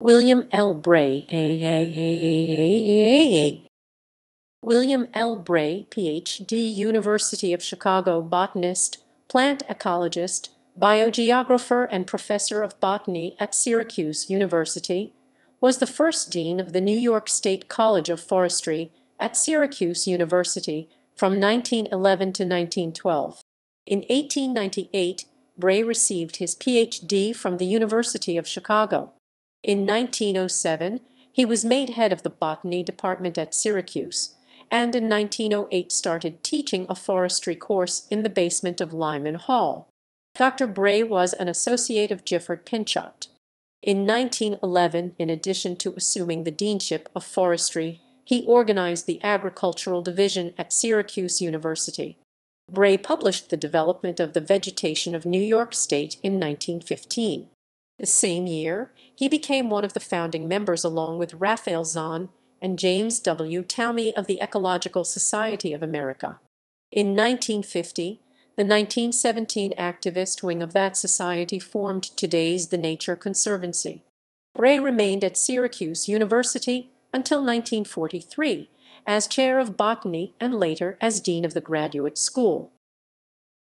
William L. Bray, William L. Bray, Ph.D., University of Chicago botanist, plant ecologist, biogeographer, and professor of botany at Syracuse University, was the first dean of the New York State College of Forestry at Syracuse University from 1911 to 1912. In 1898, Bray received his Ph.D. from the University of Chicago. In 1907 he was made head of the botany department at Syracuse, and in 1908 started teaching a forestry course in the basement of Lyman Hall. Dr. Bray was an associate of Gifford Pinchot. In 1911, in addition to assuming the deanship of forestry, he organized the agricultural division at Syracuse University. Bray published the development of the vegetation of New York State in 1915. The same year, he became one of the founding members along with Raphael Zon and James W. Toumey of the Ecological Society of America. In 1950, the 1917 activist wing of that society formed today's The Nature Conservancy. Bray remained at Syracuse University until 1943 as chair of botany and later as dean of the graduate school.